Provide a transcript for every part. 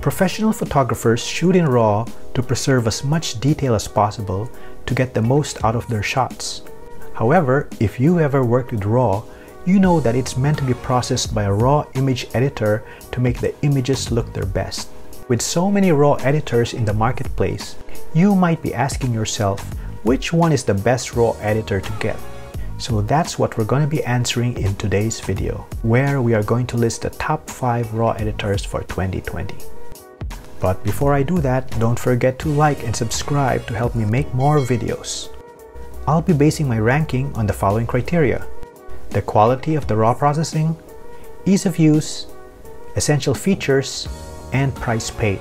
Professional photographers shoot in RAW to preserve as much detail as possible to get the most out of their shots. However, if you ever worked with RAW, you know that it's meant to be processed by a RAW image editor to make the images look their best. With so many RAW editors in the marketplace, you might be asking yourself, which one is the best RAW editor to get? So that's what we're going to be answering in today's video, where we are going to list the top 5 RAW editors for 2020. But before I do that, don't forget to like and subscribe to help me make more videos. I'll be basing my ranking on the following criteria. The quality of the raw processing, ease of use, essential features, and price paid.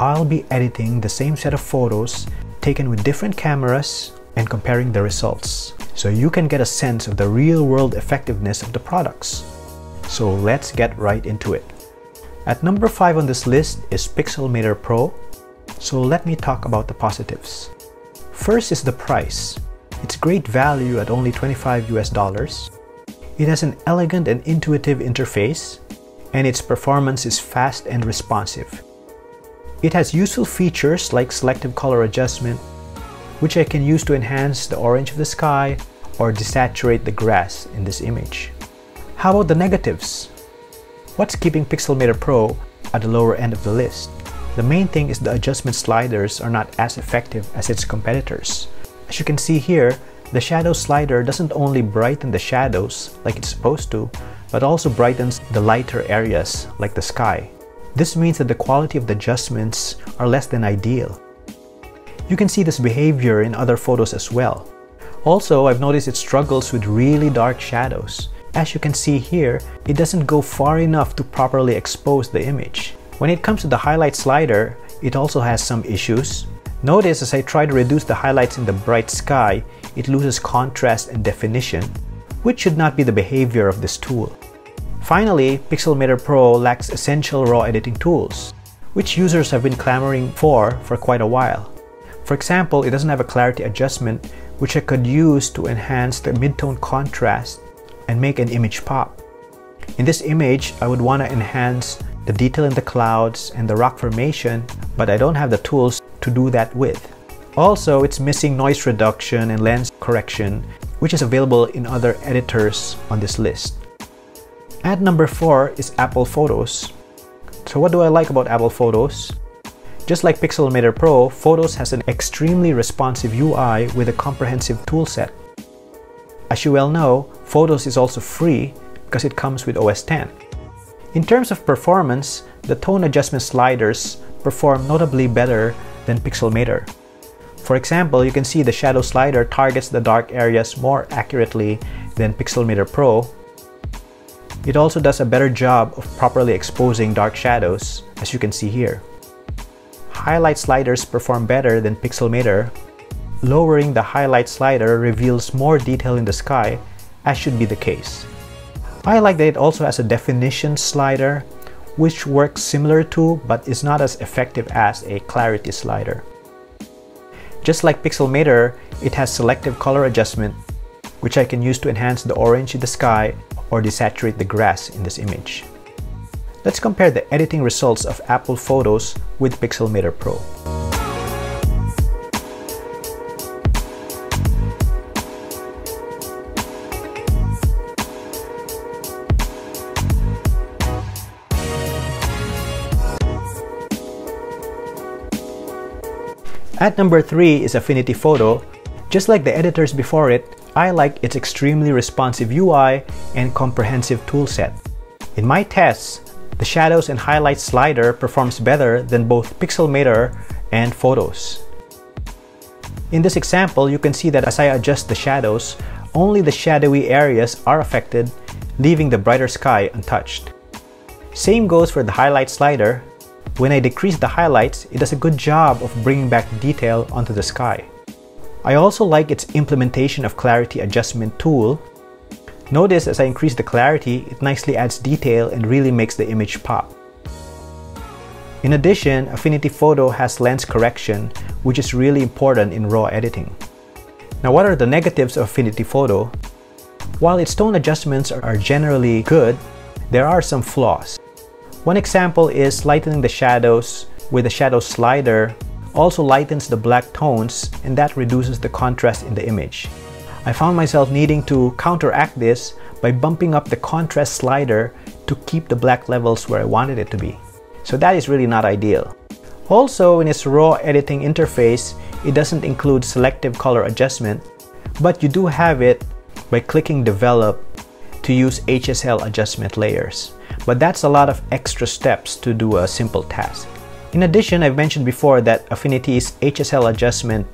I'll be editing the same set of photos taken with different cameras and comparing the results so you can get a sense of the real-world effectiveness of the products. So let's get right into it. At number 5 on this list is Pixelmator Pro, so let me talk about the positives. First is the price. It's great value at only 25 US dollars. It has an elegant and intuitive interface, and its performance is fast and responsive. It has useful features like selective color adjustment, which I can use to enhance the orange of the sky or desaturate the grass in this image. How about the negatives? What's keeping Pixelmator Pro at the lower end of the list? The main thing is the adjustment sliders are not as effective as its competitors. As you can see here, the shadow slider doesn't only brighten the shadows like it's supposed to, but also brightens the lighter areas like the sky. This means that the quality of the adjustments are less than ideal. You can see this behavior in other photos as well. Also, I've noticed it struggles with really dark shadows. As you can see here, it doesn't go far enough to properly expose the image. When it comes to the highlight slider, it also has some issues. Notice as I try to reduce the highlights in the bright sky, it loses contrast and definition, which should not be the behavior of this tool. Finally, Pixelmator Pro lacks essential RAW editing tools, which users have been clamoring for for quite a while. For example, it doesn't have a clarity adjustment, which I could use to enhance the midtone contrast and make an image pop. In this image, I would want to enhance the detail in the clouds and the rock formation, but I don't have the tools to do that with. Also, it's missing noise reduction and lens correction, which is available in other editors on this list. At number 4 is Apple Photos. So what do I like about Apple Photos? Just like Pixelmator Pro, Photos has an extremely responsive UI with a comprehensive toolset. As you well know, Photos is also free because it comes with OS X. In terms of performance, the tone adjustment sliders perform notably better than Pixelmator. For example, you can see the shadow slider targets the dark areas more accurately than Pixelmator Pro. It also does a better job of properly exposing dark shadows, as you can see here. Highlight sliders perform better than Pixelmator Lowering the highlight slider reveals more detail in the sky, as should be the case. I like that it also has a definition slider, which works similar to but is not as effective as a clarity slider. Just like Pixelmator, it has selective color adjustment, which I can use to enhance the orange in the sky or desaturate the grass in this image. Let's compare the editing results of Apple Photos with Pixelmator Pro. At number 3 is Affinity Photo. Just like the editors before it, I like its extremely responsive UI and comprehensive toolset. In my tests, the shadows and highlights slider performs better than both Pixelmator and Photos. In this example, you can see that as I adjust the shadows, only the shadowy areas are affected, leaving the brighter sky untouched. Same goes for the highlight slider, when I decrease the highlights, it does a good job of bringing back detail onto the sky. I also like its implementation of clarity adjustment tool. Notice as I increase the clarity, it nicely adds detail and really makes the image pop. In addition, Affinity Photo has lens correction, which is really important in RAW editing. Now what are the negatives of Affinity Photo? While its tone adjustments are generally good, there are some flaws. One example is lightening the shadows with the shadow slider also lightens the black tones and that reduces the contrast in the image. I found myself needing to counteract this by bumping up the contrast slider to keep the black levels where I wanted it to be. So that is really not ideal. Also, in its raw editing interface, it doesn't include selective color adjustment, but you do have it by clicking develop to use HSL adjustment layers. But that's a lot of extra steps to do a simple task. In addition, I've mentioned before that Affinity's HSL adjustment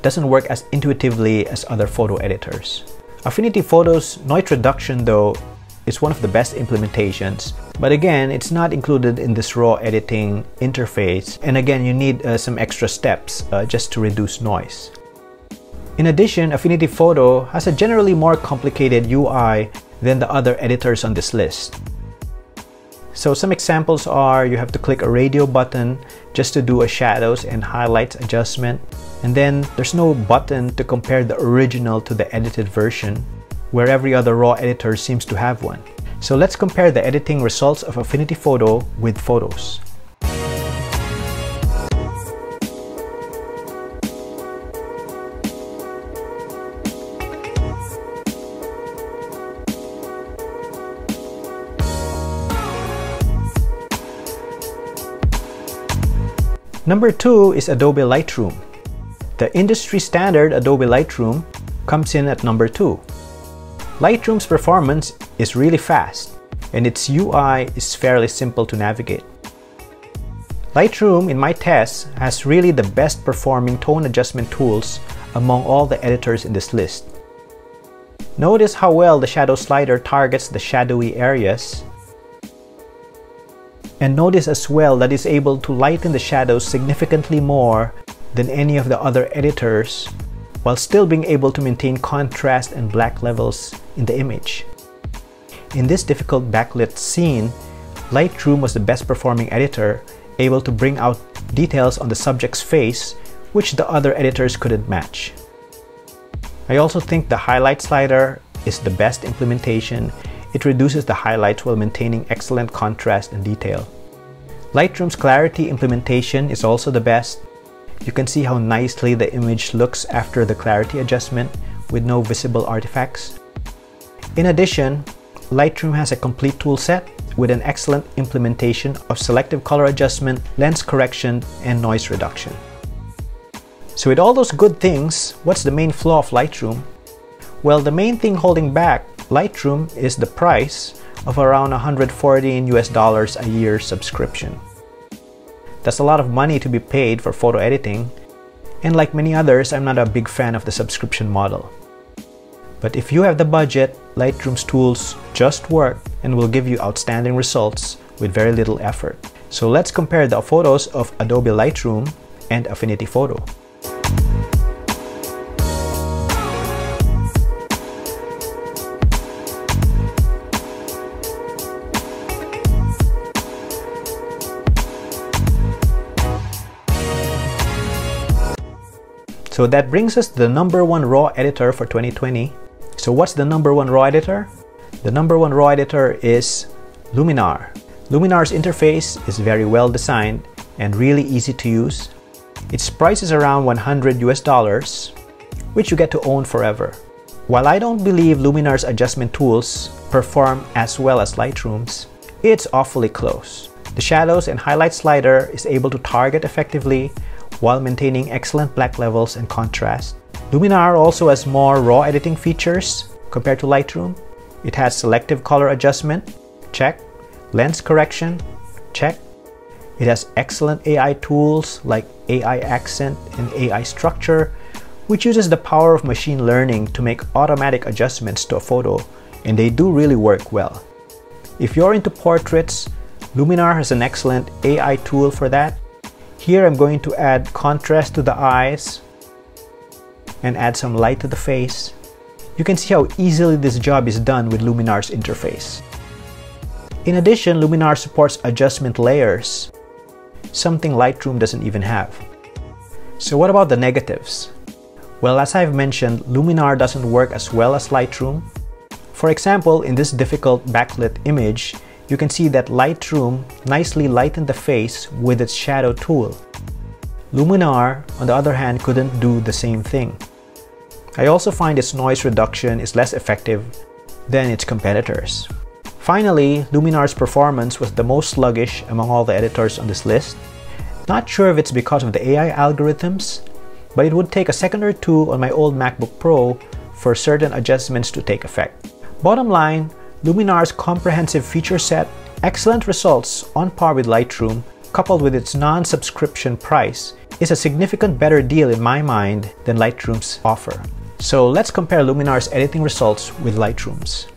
doesn't work as intuitively as other photo editors. Affinity Photo's noise reduction though is one of the best implementations, but again, it's not included in this raw editing interface, and again, you need uh, some extra steps uh, just to reduce noise. In addition, Affinity Photo has a generally more complicated UI than the other editors on this list. So some examples are you have to click a radio button just to do a shadows and highlights adjustment. And then there's no button to compare the original to the edited version, where every other RAW editor seems to have one. So let's compare the editing results of Affinity Photo with photos. Number two is Adobe Lightroom. The industry standard Adobe Lightroom comes in at number two. Lightroom's performance is really fast and its UI is fairly simple to navigate. Lightroom, in my tests, has really the best performing tone adjustment tools among all the editors in this list. Notice how well the shadow slider targets the shadowy areas and notice as well that it's able to lighten the shadows significantly more than any of the other editors while still being able to maintain contrast and black levels in the image. In this difficult backlit scene, Lightroom was the best performing editor, able to bring out details on the subject's face which the other editors couldn't match. I also think the highlight slider is the best implementation it reduces the highlights while maintaining excellent contrast and detail. Lightroom's clarity implementation is also the best. You can see how nicely the image looks after the clarity adjustment with no visible artifacts. In addition, Lightroom has a complete toolset with an excellent implementation of selective color adjustment, lens correction, and noise reduction. So with all those good things, what's the main flaw of Lightroom? Well, the main thing holding back Lightroom is the price of around 140 US dollars a year subscription. That's a lot of money to be paid for photo editing, and like many others, I'm not a big fan of the subscription model. But if you have the budget, Lightroom's tools just work and will give you outstanding results with very little effort. So let's compare the photos of Adobe Lightroom and Affinity Photo. So that brings us to the number one RAW editor for 2020. So what's the number one RAW editor? The number one RAW editor is Luminar. Luminar's interface is very well designed and really easy to use. Its price is around 100 US dollars, which you get to own forever. While I don't believe Luminar's adjustment tools perform as well as Lightroom's, it's awfully close. The shadows and highlight slider is able to target effectively while maintaining excellent black levels and contrast. Luminar also has more raw editing features compared to Lightroom. It has selective color adjustment, check. Lens correction, check. It has excellent AI tools like AI Accent and AI Structure, which uses the power of machine learning to make automatic adjustments to a photo, and they do really work well. If you're into portraits, Luminar has an excellent AI tool for that, here I'm going to add contrast to the eyes and add some light to the face. You can see how easily this job is done with Luminar's interface. In addition, Luminar supports adjustment layers, something Lightroom doesn't even have. So what about the negatives? Well, as I've mentioned, Luminar doesn't work as well as Lightroom. For example, in this difficult backlit image, you can see that Lightroom nicely lightened the face with its shadow tool. Luminar, on the other hand, couldn't do the same thing. I also find its noise reduction is less effective than its competitors. Finally, Luminar's performance was the most sluggish among all the editors on this list. Not sure if it's because of the AI algorithms, but it would take a second or two on my old MacBook Pro for certain adjustments to take effect. Bottom line, Luminar's comprehensive feature set, excellent results on par with Lightroom, coupled with its non-subscription price, is a significant better deal in my mind than Lightroom's offer. So let's compare Luminar's editing results with Lightroom's.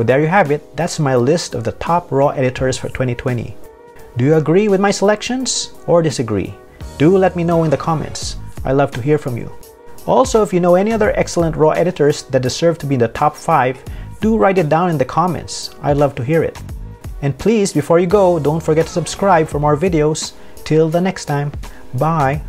So there you have it, that's my list of the top RAW editors for 2020. Do you agree with my selections or disagree? Do let me know in the comments. I love to hear from you. Also, if you know any other excellent RAW editors that deserve to be in the top 5, do write it down in the comments. I'd love to hear it. And please, before you go, don't forget to subscribe for more videos. Till the next time, bye!